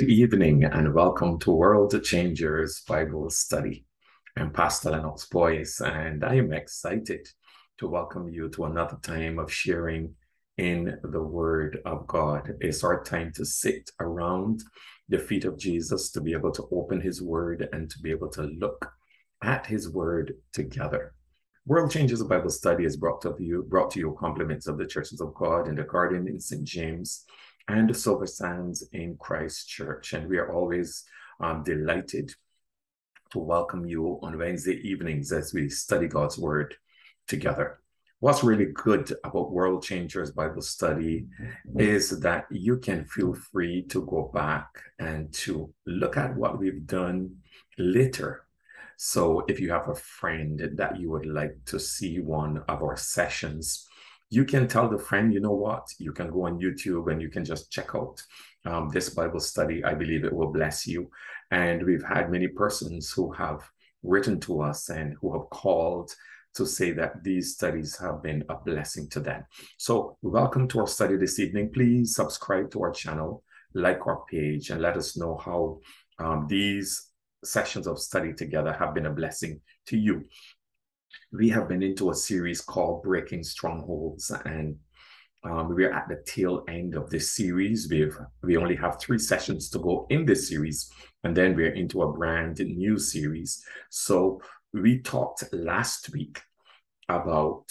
Good evening and welcome to World Changers Bible Study. I'm Pastor Lennox Boyce, and I am excited to welcome you to another time of sharing in the Word of God. It's our time to sit around the feet of Jesus, to be able to open His Word and to be able to look at His Word together. World Changers Bible Study is brought to you, brought to you compliments of the Churches of God in the Garden in St. James and the Silver Sands in Christ Church. And we are always um, delighted to welcome you on Wednesday evenings as we study God's Word together. What's really good about World Changers Bible Study is that you can feel free to go back and to look at what we've done later. So if you have a friend that you would like to see one of our sessions, you can tell the friend, you know what, you can go on YouTube and you can just check out um, this Bible study. I believe it will bless you. And we've had many persons who have written to us and who have called to say that these studies have been a blessing to them. So, welcome to our study this evening. Please subscribe to our channel, like our page, and let us know how um, these sessions of study together have been a blessing to you we have been into a series called Breaking Strongholds, and um, we're at the tail end of this series. We've we only have three sessions to go in this series, and then we're into a brand new series. So we talked last week about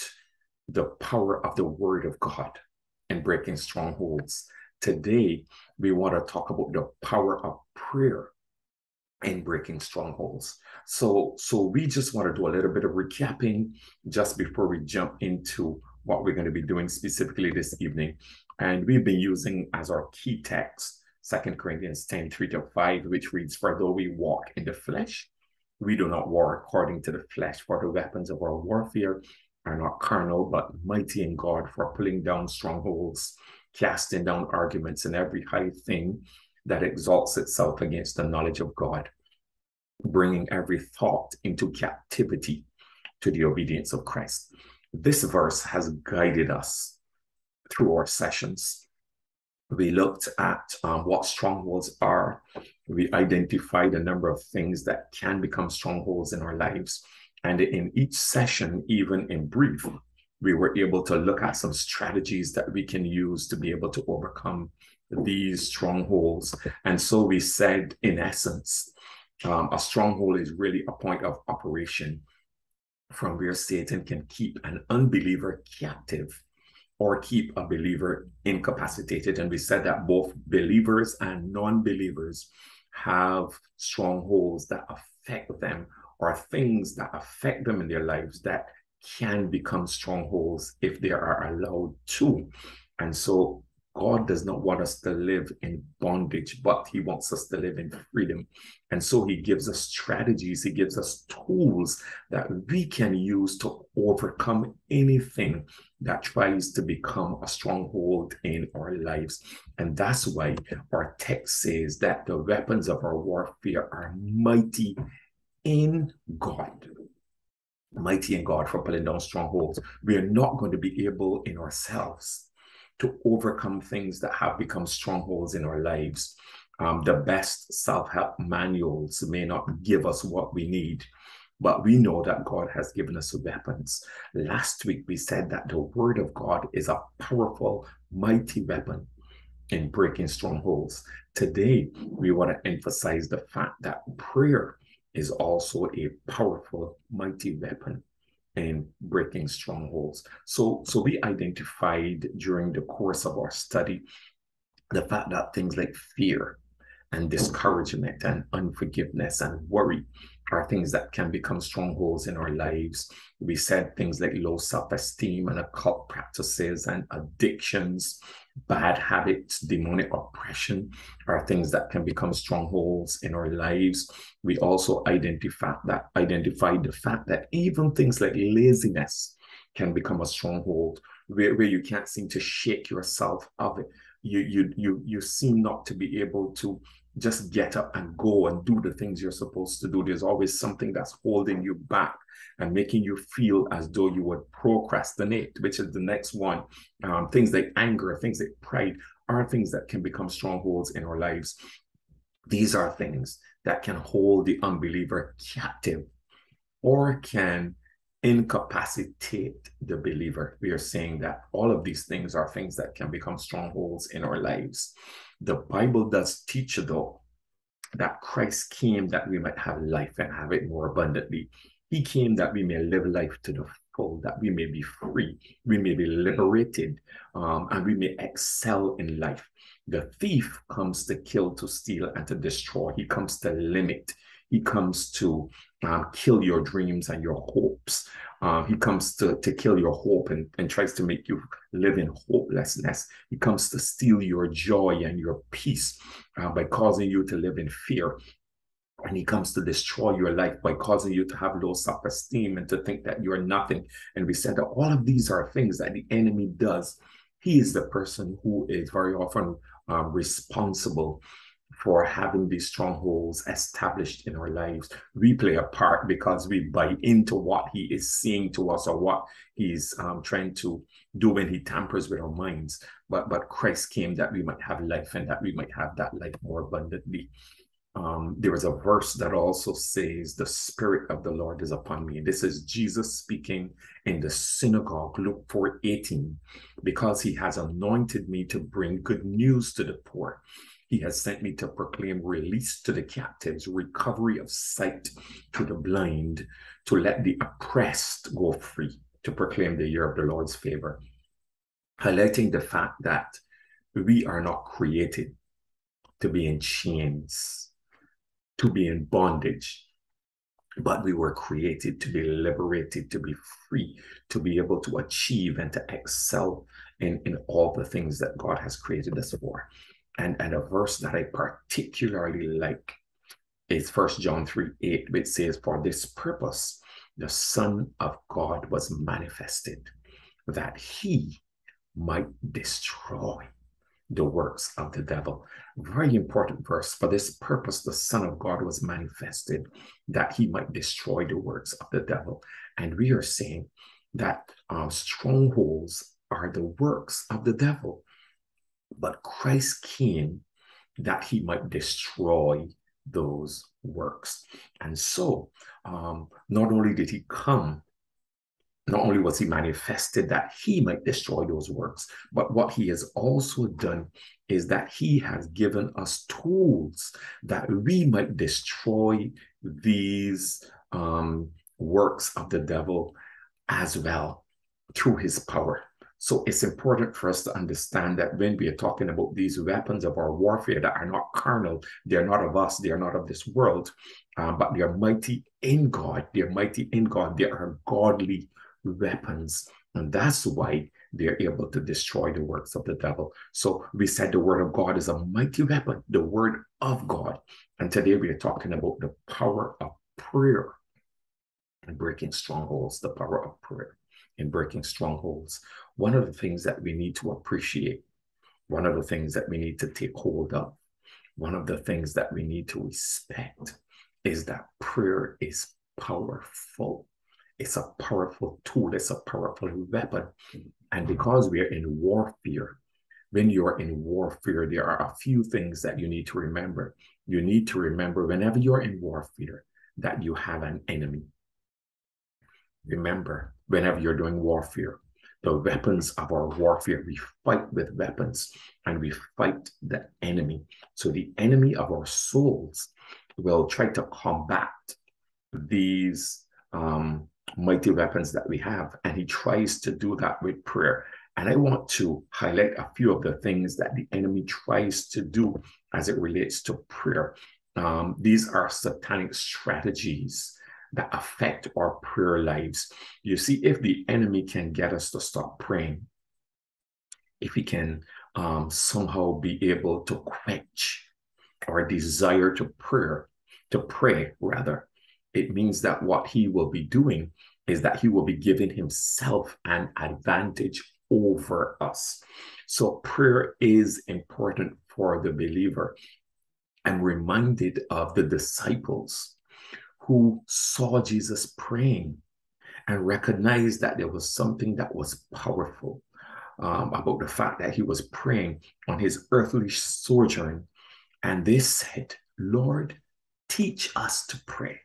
the power of the Word of God and breaking strongholds. Today, we want to talk about the power of prayer and breaking strongholds. So, so we just want to do a little bit of recapping just before we jump into what we're going to be doing specifically this evening. And we've been using as our key text Second Corinthians 10, 3 to 5, which reads, For though we walk in the flesh, we do not war according to the flesh, for the weapons of our warfare are not carnal, but mighty in God for pulling down strongholds, casting down arguments and every high thing that exalts itself against the knowledge of God, bringing every thought into captivity to the obedience of Christ. This verse has guided us through our sessions. We looked at um, what strongholds are. We identified a number of things that can become strongholds in our lives. And in each session, even in brief, we were able to look at some strategies that we can use to be able to overcome these strongholds. And so we said, in essence, um, a stronghold is really a point of operation from where Satan can keep an unbeliever captive or keep a believer incapacitated. And we said that both believers and non believers have strongholds that affect them or things that affect them in their lives that can become strongholds if they are allowed to. And so God does not want us to live in bondage, but He wants us to live in freedom. And so He gives us strategies, He gives us tools that we can use to overcome anything that tries to become a stronghold in our lives. And that's why our text says that the weapons of our warfare are mighty in God mighty in God for pulling down strongholds. We are not going to be able in ourselves to overcome things that have become strongholds in our lives. Um, the best self help manuals may not give us what we need, but we know that God has given us weapons. Last week, we said that the Word of God is a powerful, mighty weapon in breaking strongholds. Today, we want to emphasize the fact that prayer is also a powerful, mighty weapon in breaking strongholds. So, so we identified during the course of our study the fact that things like fear and discouragement and unforgiveness and worry are things that can become strongholds in our lives. We said things like low self esteem and occult practices and addictions bad habits, demonic oppression are things that can become strongholds in our lives. We also identify that identify the fact that even things like laziness can become a stronghold where, where you can't seem to shake yourself of it. You you you you seem not to be able to just get up and go and do the things you're supposed to do. There's always something that's holding you back and making you feel as though you would procrastinate, which is the next one. Um, things like anger, things like pride are things that can become strongholds in our lives. These are things that can hold the unbeliever captive or can incapacitate the believer. We are saying that all of these things are things that can become strongholds in our lives. The Bible does teach, though, that Christ came that we might have life and have it more abundantly. He came that we may live life to the full, that we may be free, we may be liberated, um, and we may excel in life. The thief comes to kill, to steal, and to destroy. He comes to limit. He comes to um, kill your dreams and your hopes. Um, he comes to, to kill your hope and, and tries to make you live in hopelessness. He comes to steal your joy and your peace uh, by causing you to live in fear. And he comes to destroy your life by causing you to have low self esteem and to think that you're nothing. And we said that all of these are things that the enemy does. He is the person who is very often um, responsible for having these strongholds established in our lives. We play a part because we buy into what he is saying to us or what he's um, trying to do when he tampers with our minds. But but Christ came that we might have life and that we might have that life more abundantly. Um, there is a verse that also says, The Spirit of the Lord is upon me. This is Jesus speaking in the synagogue, Luke 4 18, because he has anointed me to bring good news to the poor. He has sent me to proclaim release to the captives, recovery of sight to the blind, to let the oppressed go free, to proclaim the year of the Lord's favor. Highlighting the fact that we are not created to be in chains, to be in bondage, but we were created to be liberated, to be free, to be able to achieve and to excel in, in all the things that God has created us for. And, and a verse that I particularly like is First John 3 8, which says, For this purpose the Son of God was manifested, that he might destroy the works of the devil. Very important verse. For this purpose, the Son of God was manifested that he might destroy the works of the devil. And we are saying that uh, strongholds are the works of the devil. But Christ came that he might destroy those works. And so, um, not only did he come, not only was he manifested that he might destroy those works, but what he has also done is that he has given us tools that we might destroy these um, works of the devil as well through his power. So it's important for us to understand that when we are talking about these weapons of our warfare that are not carnal, they're not of us, they are not of this world, um, but they are mighty in God. They are mighty in God. They are godly weapons. And that's why they're able to destroy the works of the devil. So we said the word of God is a mighty weapon, the word of God. And today we are talking about the power of prayer and breaking strongholds, the power of prayer in breaking strongholds. One of the things that we need to appreciate, one of the things that we need to take hold of, one of the things that we need to respect is that prayer is powerful. It's a powerful tool, it's a powerful weapon. And because we are in warfare, when you're in warfare, there are a few things that you need to remember. You need to remember whenever you're in warfare that you have an enemy. Remember, whenever you're doing warfare, the weapons of our warfare, we fight with weapons and we fight the enemy. So the enemy of our souls will try to combat these um, mighty weapons that we have. And he tries to do that with prayer. And I want to highlight a few of the things that the enemy tries to do as it relates to prayer. Um, these are satanic strategies that affect our prayer lives. You see, if the enemy can get us to stop praying, if he can um, somehow be able to quench our desire to prayer, to pray rather, it means that what he will be doing is that he will be giving himself an advantage over us. So prayer is important for the believer. I'm reminded of the disciples who saw Jesus praying and recognized that there was something that was powerful um, about the fact that he was praying on his earthly sojourn. And they said, Lord, teach us to pray.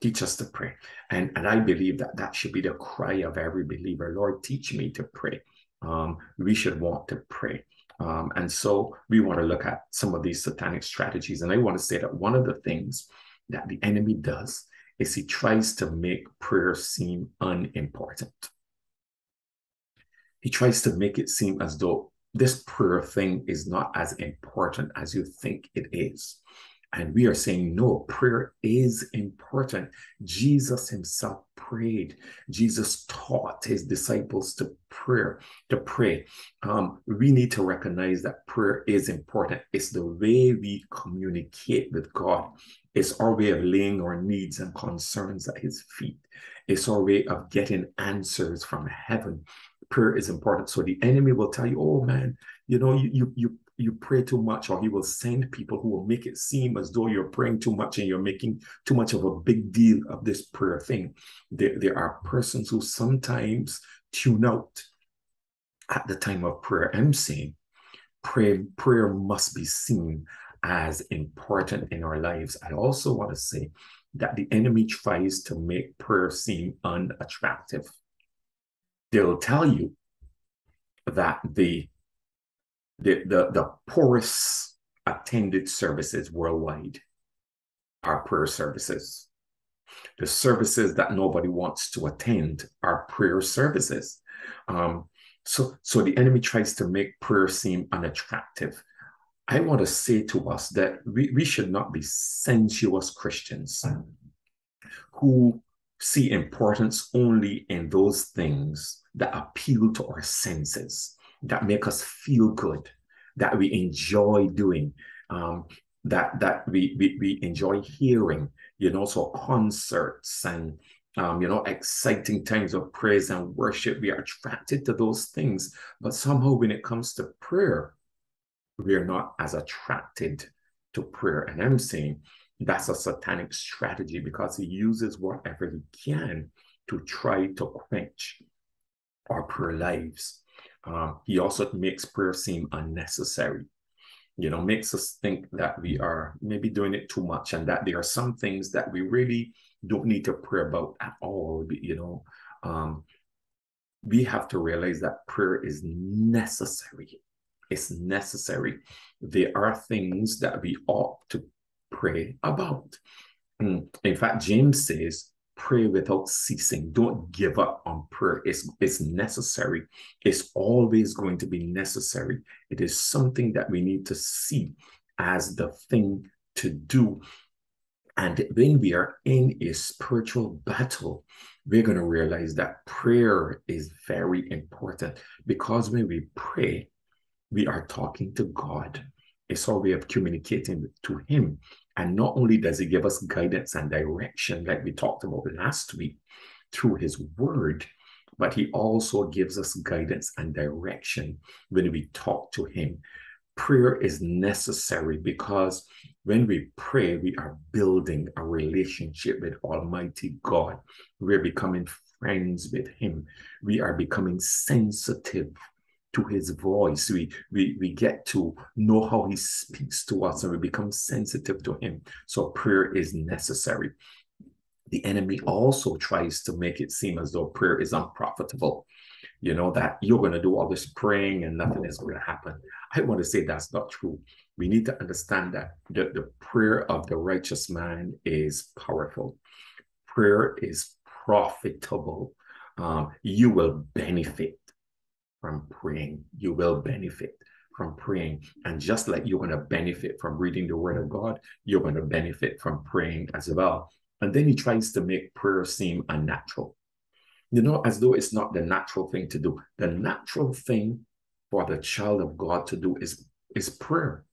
Teach us to pray. And, and I believe that that should be the cry of every believer Lord, teach me to pray. Um, we should want to pray. Um, and so we want to look at some of these satanic strategies. And I want to say that one of the things that the enemy does is he tries to make prayer seem unimportant. He tries to make it seem as though this prayer thing is not as important as you think it is. And we are saying, no, prayer is important. Jesus himself prayed. Jesus taught his disciples to pray, to pray. Um, we need to recognize that prayer is important. It's the way we communicate with God. It's our way of laying our needs and concerns at his feet. It's our way of getting answers from heaven. Prayer is important. So the enemy will tell you, oh man, you know, you you you you pray too much, or he will send people who will make it seem as though you're praying too much and you're making too much of a big deal of this prayer thing. There, there are persons who sometimes tune out at the time of prayer. I'm saying prayer, prayer must be seen as important in our lives. I also want to say that the enemy tries to make prayer seem unattractive. They'll tell you that the the, the, the poorest attended services worldwide are prayer services. The services that nobody wants to attend are prayer services. Um, so, so the enemy tries to make prayer seem unattractive. I want to say to us that we, we should not be sensuous Christians who see importance only in those things that appeal to our senses that make us feel good, that we enjoy doing, um, that that we, we we enjoy hearing, you know, so concerts and um, you know, exciting times of praise and worship. We are attracted to those things, but somehow when it comes to prayer, we are not as attracted to prayer. And I'm saying that's a satanic strategy because he uses whatever he can to try to quench our prayer lives. Uh, he also makes prayer seem unnecessary. You know, makes us think that we are maybe doing it too much and that there are some things that we really don't need to pray about at all. You know, um, we have to realize that prayer is necessary. It's necessary. There are things that we ought to pray about. Mm, in fact, James says, pray without ceasing. Don't give up on prayer. It's, it's necessary. It's always going to be necessary. It is something that we need to see as the thing to do. And when we are in a spiritual battle, we're going to realize that prayer is very important because when we pray, we are talking to God. It's our way of communicating to Him. And not only does he give us guidance and direction, like we talked about last week, through his word, but he also gives us guidance and direction when we talk to him. Prayer is necessary because when we pray, we are building a relationship with Almighty God. We're becoming friends with Him. We are becoming sensitive to his voice. We, we, we get to know how he speaks to us and we become sensitive to him. So prayer is necessary. The enemy also tries to make it seem as though prayer is unprofitable. You know, that you're going to do all this praying and nothing is going to happen. I want to say that's not true. We need to understand that the, the prayer of the righteous man is powerful. Prayer is profitable. Um, you will benefit from praying. You will benefit from praying. And just like you're going to benefit from reading the word of God, you're going to benefit from praying as well. And then he tries to make prayer seem unnatural. You know, as though it's not the natural thing to do. The natural thing for the child of God to do is, is prayer.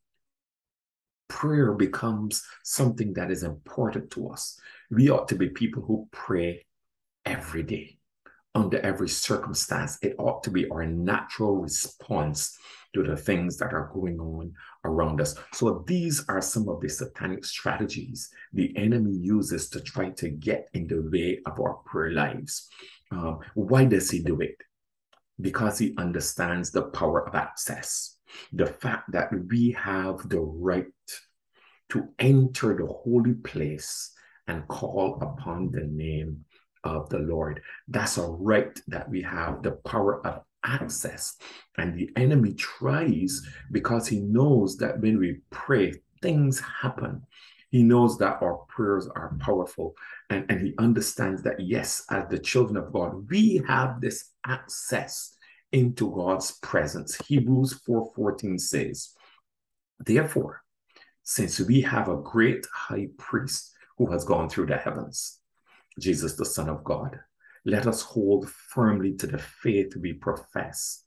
Prayer becomes something that is important to us. We ought to be people who pray every day under every circumstance. It ought to be our natural response to the things that are going on around us. So these are some of the satanic strategies the enemy uses to try to get in the way of our prayer lives. Um, why does he do it? Because he understands the power of access, the fact that we have the right to enter the holy place and call upon the name of the Lord. That's a right that we have, the power of access. And the enemy tries because he knows that when we pray, things happen. He knows that our prayers are powerful and, and he understands that, yes, as the children of God, we have this access into God's presence. Hebrews 4:14 says, Therefore, since we have a great high priest who has gone through the heavens, Jesus, the Son of God, let us hold firmly to the faith we profess.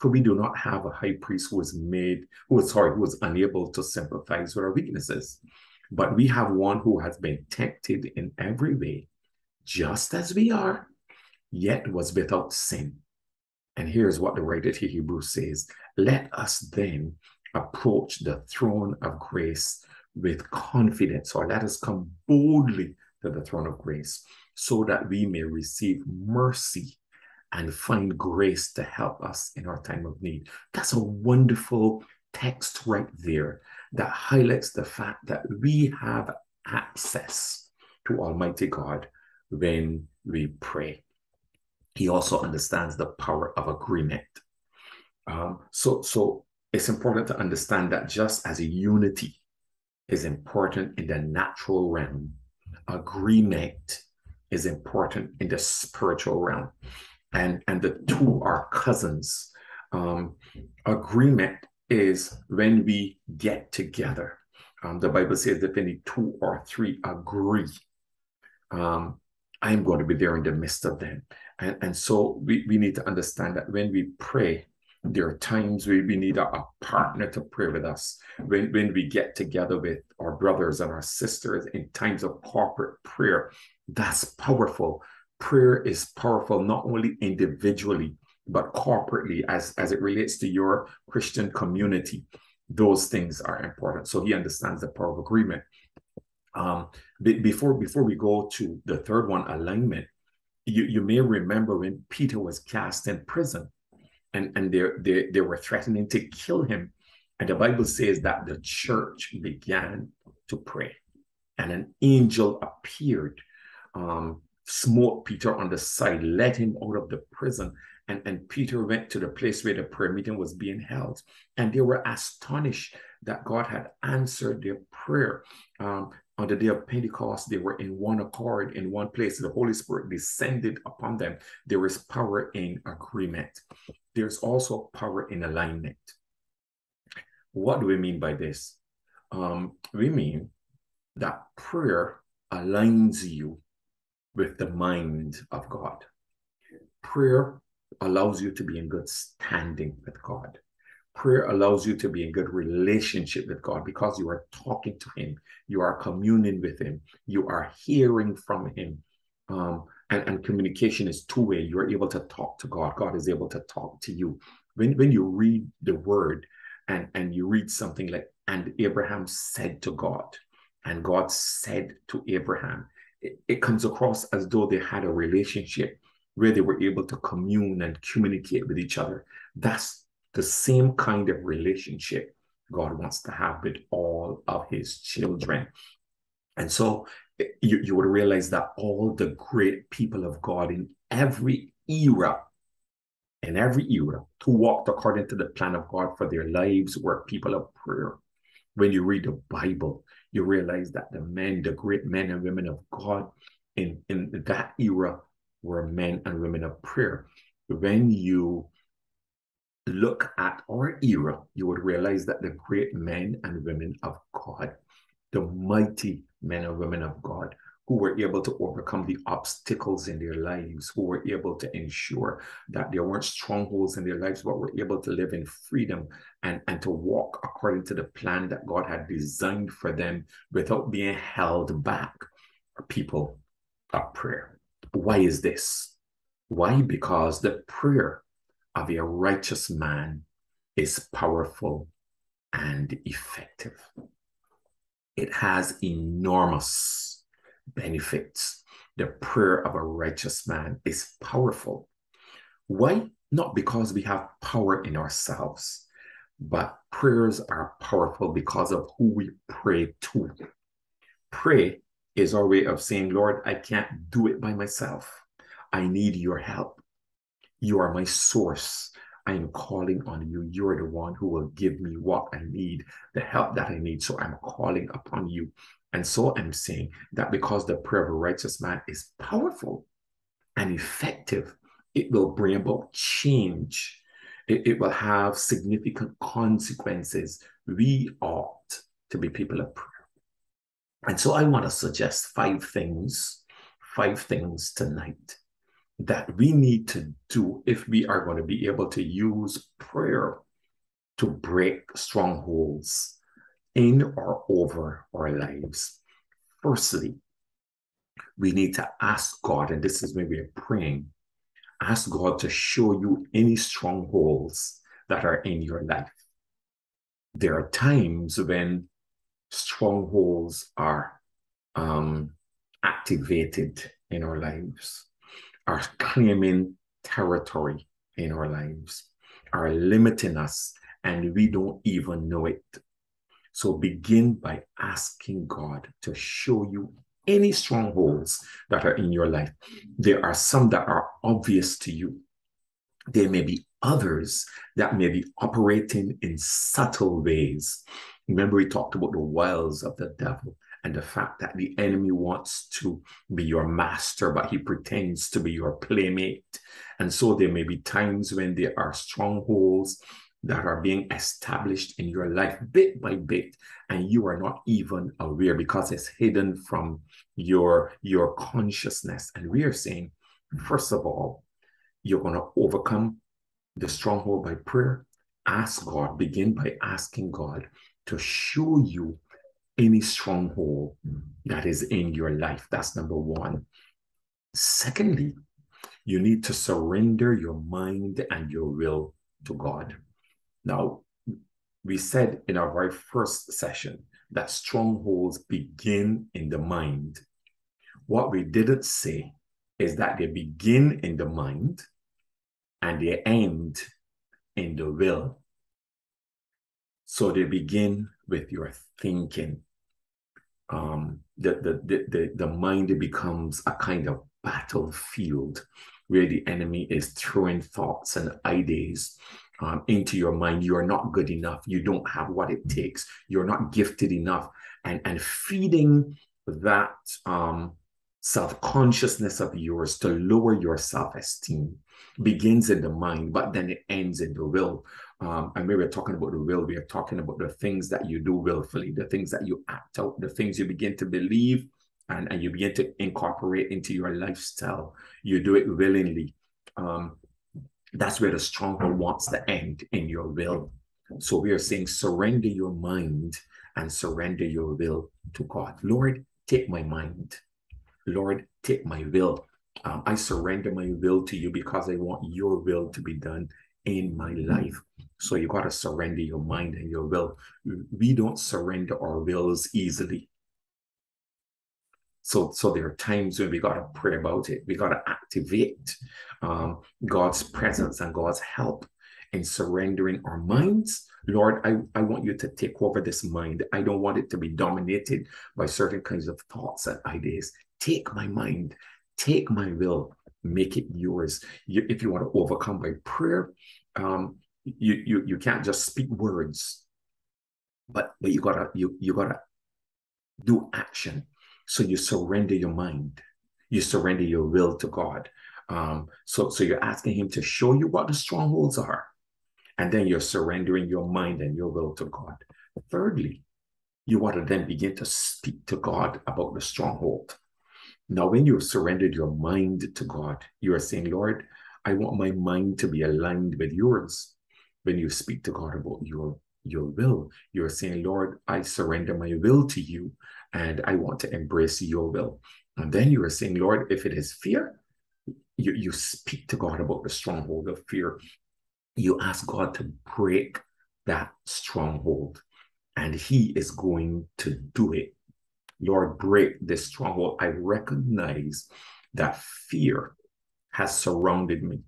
For we do not have a high priest who is made, who is sorry, who is unable to sympathize with our weaknesses. But we have one who has been tempted in every way, just as we are, yet was without sin. And here's what the writer to Hebrews says Let us then approach the throne of grace with confidence, or let us come boldly to the throne of grace so that we may receive mercy and find grace to help us in our time of need. That's a wonderful text right there that highlights the fact that we have access to Almighty God when we pray. He also understands the power of agreement. Um, so, so it's important to understand that just as unity is important in the natural realm, agreement is important in the spiritual realm. And, and the two are cousins. Um, agreement is when we get together. Um, the Bible says that any two or three agree, um, I'm going to be there in the midst of them. And, and so we, we need to understand that when we pray, there are times where we need a, a, partner to pray with us. When, when we get together with our brothers and our sisters in times of corporate prayer, that's powerful. Prayer is powerful not only individually, but corporately as, as it relates to your Christian community. Those things are important. So he understands the power of agreement. Um, before, before we go to the third one, alignment, you, you may remember when Peter was cast in prison and, and they, they, they were threatening to kill him. And the Bible says that the church began to pray. And an angel appeared, um, smote Peter on the side, led him out of the prison. And, and Peter went to the place where the prayer meeting was being held. And they were astonished that God had answered their prayer. Um, on the day of Pentecost, they were in one accord in one place. The Holy Spirit descended upon them. There is power in agreement. There's also power in alignment. What do we mean by this? Um, we mean that prayer aligns you with the mind of God. Prayer allows you to be in good standing with God prayer allows you to be in good relationship with God because you are talking to Him, you are communing with Him, you are hearing from Him. Um, and, and communication is two way. You're able to talk to God, God is able to talk to you. When, when you read the word and, and you read something like, and Abraham said to God, and God said to Abraham, it, it comes across as though they had a relationship where they were able to commune and communicate with each other. That's the same kind of relationship God wants to have with all of his children. And so eh, you, you would realize that all the great people of God in every era, in every era, who walked according to the plan of God for their lives were people of prayer. When you read the Bible, you realize that the men, the great men and women of God in, in that era were men and women of prayer. When you look at our era, you would realize that the great men and women of God, the mighty men and women of God, who were able to overcome the obstacles in their lives, who were able to ensure that there weren't strongholds in their lives, but were able to live in freedom and, and to walk according to the plan that God had designed for them without being held back. People of prayer. Why is this? Why? Because the prayer of a righteous man is powerful and effective. It has enormous benefits. The prayer of a righteous man is powerful. Why? Not because we have power in ourselves, but prayers are powerful because of who we pray to. Pray is our way of saying, Lord, I can't do it by myself. I need your help. You are my source. I am calling on you. You're the one who will give me what I need, the help that I need. So I'm calling upon you. And so I'm saying that because the prayer of a righteous man is powerful and effective, it will bring about change. It, it will have significant consequences. We ought to be people of prayer. And so I want to suggest five things, five things tonight that we need to do if we are going to be able to use prayer to break strongholds in or over our lives. Firstly, we need to ask God, and this is when we are praying, ask God to show you any strongholds that are in your life. There are times when strongholds are um, activated in our lives are claiming territory in our lives, are limiting us, and we don't even know it. So begin by asking God to show you any strongholds that are in your life. There are some that are obvious to you. There may be others that may be operating in subtle ways. Remember, we talked about the wiles of the devil and the fact that the enemy wants to be your master, but he pretends to be your playmate. And so there may be times when there are strongholds that are being established in your life bit by bit, and you are not even aware because it's hidden from your, your consciousness. And we are saying, first of all, you're going to overcome the stronghold by prayer. Ask God, begin by asking God to show you any stronghold that is in your life. That's number one. Secondly, you need to surrender your mind and your will to God. Now, we said in our very first session that strongholds begin in the mind. What we didn't say is that they begin in the mind and they end in the will. So they begin with your thinking um, the, the, the, the mind becomes a kind of battlefield where the enemy is throwing thoughts and ideas um, into your mind. You are not good enough. You don't have what it takes. You're not gifted enough. And, and feeding that um, self consciousness of yours to lower your self esteem begins in the mind, but then it ends in the will. Um, and when we're talking about the will, we are talking about the things that you do willfully, the things that you act out, the things you begin to believe and, and you begin to incorporate into your lifestyle. You do it willingly. Um, that's where the stronghold wants to end in your will. So we are saying surrender your mind and surrender your will to God. Lord, take my mind. Lord, take my will. Um, I surrender my will to you because I want your will to be done in my life. So you got to surrender your mind and your will. We don't surrender our wills easily. So, so there are times when we got to pray about it. We got to activate um, God's presence and God's help in surrendering our minds. Lord, I, I want you to take over this mind. I don't want it to be dominated by certain kinds of thoughts and ideas. Take my mind, take my will, make it yours. You, if you want to overcome by prayer, um, you you you can't just speak words, but but you gotta you you gotta do action. So you surrender your mind, you surrender your will to God. Um, so so you're asking Him to show you what the strongholds are, and then you're surrendering your mind and your will to God. Thirdly, you want to then begin to speak to God about the stronghold. Now, when you've surrendered your mind to God, you are saying, Lord, I want my mind to be aligned with yours when you speak to God about your your will. You're saying, Lord, I surrender my will to you and I want to embrace your will. And then you are saying, Lord, if it is fear, you, you speak to God about the stronghold of fear. You ask God to break that stronghold, and He is going to do it. Lord, break this stronghold. I recognize that fear has surrounded me.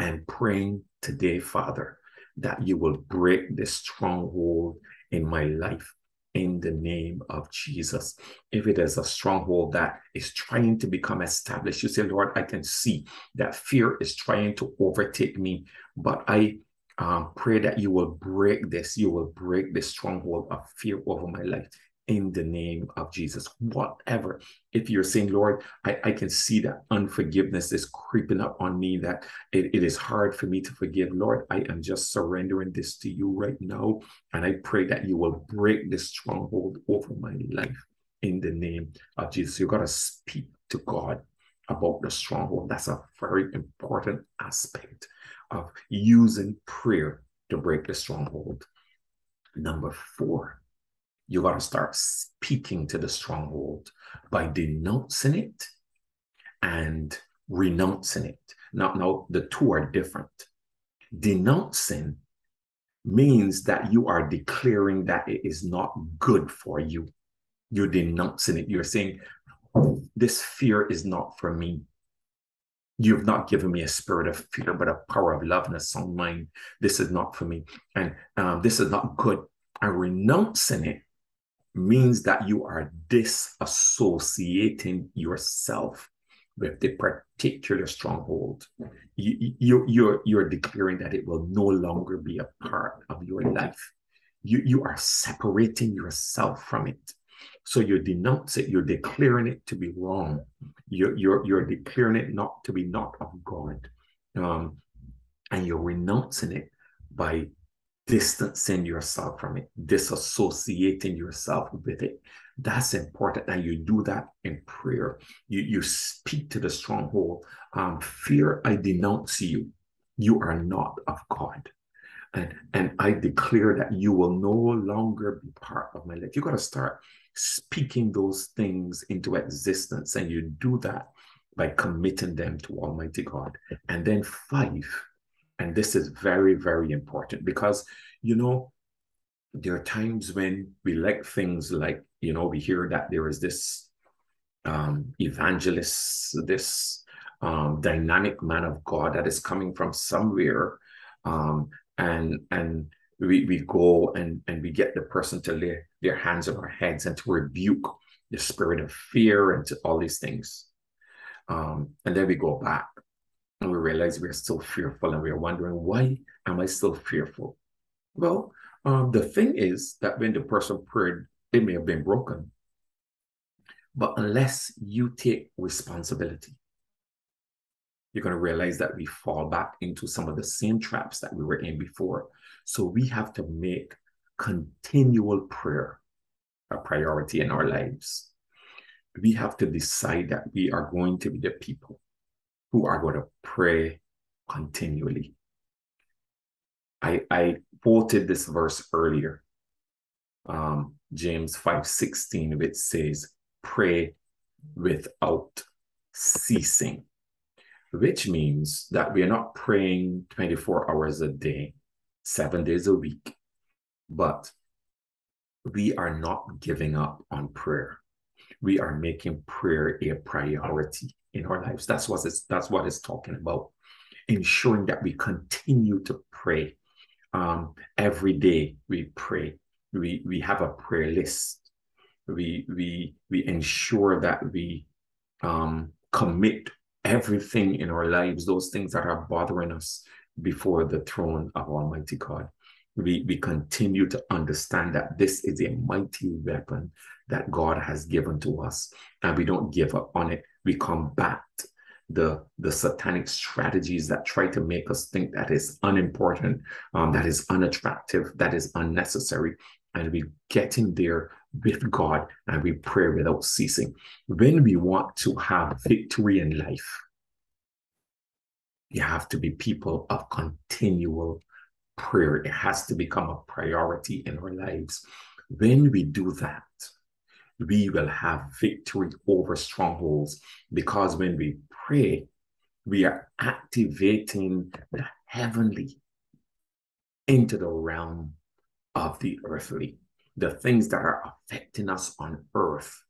And praying today, Father, that you will break this stronghold in my life in the name of Jesus. If it is a stronghold that is trying to become established, you say, Lord, I can see that fear is trying to overtake me, but I um, pray that you will break this, you will break this stronghold of fear over my life in the name of Jesus. Whatever. If you're saying, Lord, I, I can see that unforgiveness is creeping up on me, that it, it is hard for me to forgive. Lord, I am just surrendering this to you right now. And I pray that you will break this stronghold over my life in the name of Jesus. You've got to speak to God about the stronghold. That's a very important aspect of using prayer to break the stronghold. Number four, you got to start speaking to the stronghold by denouncing it and renouncing it. Now, now the two are different. Denouncing means that you are declaring that it is not good for you. You're denouncing it. You're saying, This fear is not for me. You've not given me a spirit of fear, but a power of love and a sound mind. This is not for me. And um, this is not good. I'm renouncing it means that you are disassociating yourself with the particular stronghold. You, you, you're, you're declaring that it will no longer be a part of your life. You, you are separating yourself from it. So you denounce it, you're declaring it to be wrong. You're, you're, you're declaring it not to be not of God. Um, and you're renouncing it by distancing yourself from it, disassociating yourself with it. That's important. And you do that in prayer. You, you speak to the stronghold. Um, fear, I denounce you. You are not of God. And, and I declare that you will no longer be part of my life. You got to start speaking those things into existence. And you do that by committing them to Almighty God. And then, five, and this is very, very important because, you know, there are times when we like things like, you know, we hear that there is this um, evangelist, this um, dynamic man of God that is coming from somewhere. Um, and and we, we go and, and we get the person to lay their hands on our heads and to rebuke the spirit of fear and to all these things. Um, and then we go back and we realize we're still fearful and we're wondering, why am I still fearful? Well, um, the thing is that when the person prayed, it may have been broken. But unless you take responsibility, you're going to realize that we fall back into some of the same traps that we were in before. So we have to make continual prayer a priority in our lives. We have to decide that we are going to be the people who are going to pray continually. I, I quoted this verse earlier, um, James 5 16, which says, Pray without ceasing, which means that we are not praying 24 hours a day, seven days a week, but we are not giving up on prayer. We are making prayer a priority in our lives. That's what it's that's what it's talking about. Ensuring that we continue to pray. Um, every day we pray. We we have a prayer list. We we we ensure that we um, commit everything in our lives, those things that are bothering us, before the throne of Almighty God. We, we continue to understand that this is a mighty weapon that God has given to us, and we don't give up on it we combat the the satanic strategies that try to make us think that is unimportant, um, that is unattractive, that is unnecessary, and we get in there with God and we pray without ceasing. When we want to have victory in life, you have to be people of continual prayer. It has to become a priority in our lives. When we do that, we will have victory over strongholds because when we pray, we are activating the heavenly into the realm of the earthly. The things that are affecting us on earth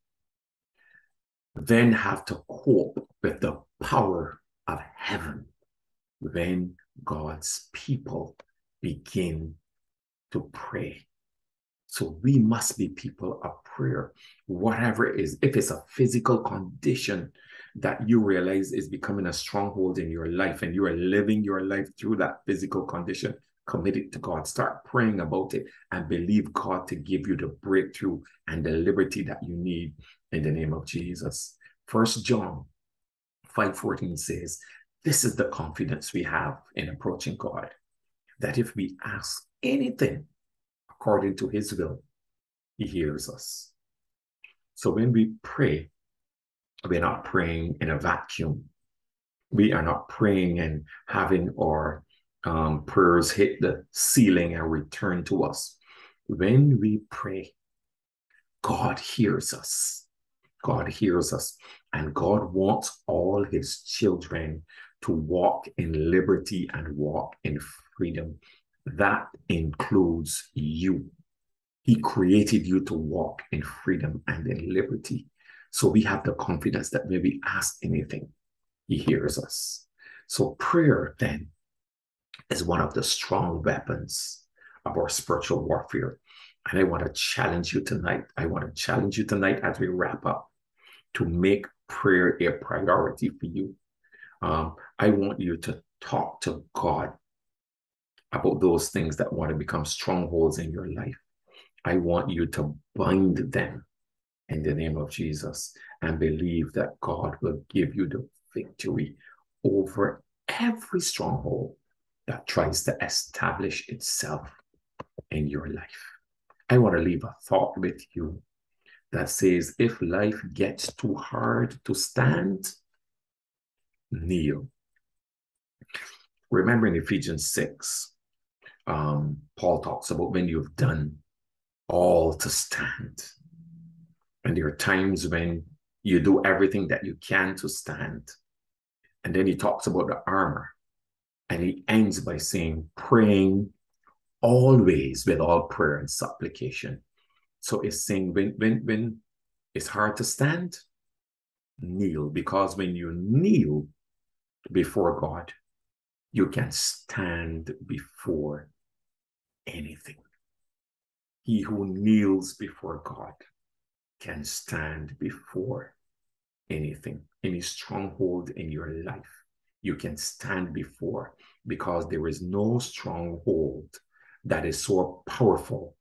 then have to cope with the power of heaven when God's people begin to pray. So we must be people of prayer, whatever it is. If it's a physical condition that you realize is becoming a stronghold in your life and you are living your life through that physical condition, commit it to God. Start praying about it and believe God to give you the breakthrough and the liberty that you need in the name of Jesus. First John 5:14 says, This is the confidence we have in approaching God, that if we ask anything according to his will, he hears us. So when we pray, we're not praying in a vacuum. We are not praying and having our um, prayers hit the ceiling and return to us. When we pray, God hears us. God hears us. And God wants all his children to walk in liberty and walk in freedom that includes you. He created you to walk in freedom and in liberty. So we have the confidence that when we ask anything, He hears us. So prayer then is one of the strong weapons of our spiritual warfare. And I want to challenge you tonight. I want to challenge you tonight as we wrap up to make prayer a priority for you. Um, I want you to talk to God about those things that want to become strongholds in your life. I want you to bind them in the name of Jesus and believe that God will give you the victory over every stronghold that tries to establish itself in your life. I want to leave a thought with you that says if life gets too hard to stand, kneel. Remember in Ephesians 6, um, Paul talks about when you've done all to stand. And there are times when you do everything that you can to stand. And then he talks about the armor. And he ends by saying, praying always with all prayer and supplication. So it's saying when when when it's hard to stand, kneel. Because when you kneel before God, you can stand before anything. He who kneels before God can stand before anything, any stronghold in your life. You can stand before because there is no stronghold that is so powerful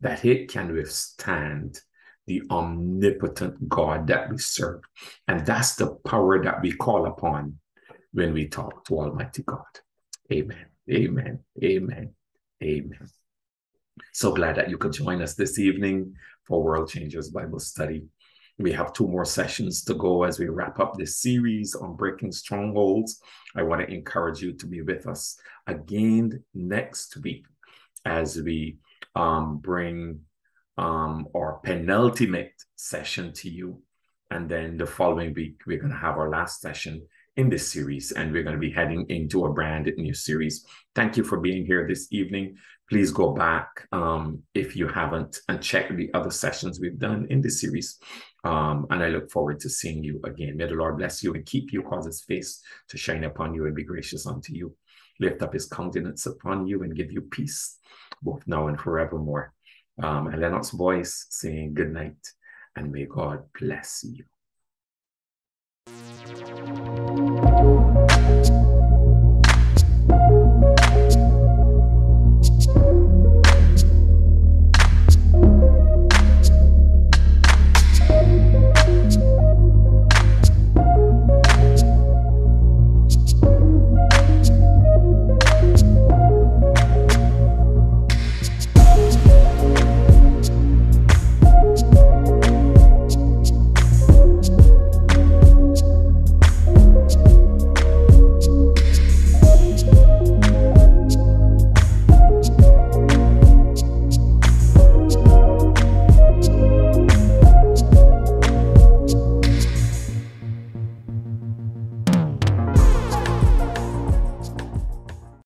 that it can withstand the omnipotent God that we serve. And that's the power that we call upon when we talk to Almighty God. Amen. Amen. Amen. Amen. So glad that you could join us this evening for World Changers Bible Study. We have two more sessions to go as we wrap up this series on breaking strongholds. I want to encourage you to be with us again next week as we um, bring um, our penultimate session to you. And then the following week, we're going to have our last session in this series, and we're going to be heading into a brand new series. Thank you for being here this evening. Please go back um, if you haven't and check the other sessions we've done in this series. Um, and I look forward to seeing you again. May the Lord bless you and keep you, cause his face to shine upon you and be gracious unto you. Lift up his countenance upon you and give you peace, both now and forevermore. Um, and Lennox Boyce saying good night and may God bless you.